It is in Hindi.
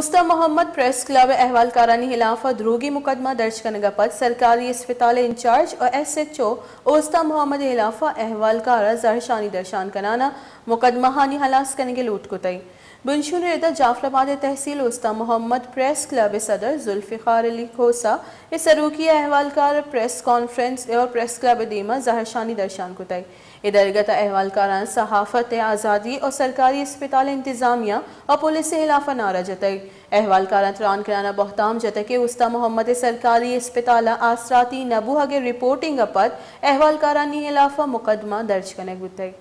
उस्ता मोहम्मद प्रेस क्लब अहवालकारानी खिलाफ द्रोगी मुकदमा दर्ज करने का पद, सरकारी अस्पताल इंचार्ज और S H O Usta Mohammad खिलाफ अहवालकार जहरशानी दर्शान कराना, मुकदमा हानि हलास करने के लूट कुतई। बुनशुन रेदा जाफराबाद तहसील उस्ता मोहम्मद प्रेस क्लब सदर जुल्फ़ार अली खोसा इस सरूकी अहवालकार प्रेस कॉन्फ्रेंस और प्रेस क्लब दीमा जहरशानी दर्शान कुतई। इधरगत अहवालकारान सहाफत आज़ादी और सरकारी अस्पताल इंतज़ामिया और पुलिस खिलाफ नारा जतई अहवालकारान तरान कराना बहताम जत के उस्ता मोहम्मद सरकारी अस्पताल आसराती नबूह के रिपोर्टिंग पर अहवालकारानी खिलाफ मुकदमा दर्ज करने गुतई